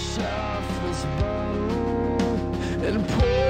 shelf this bottle and pour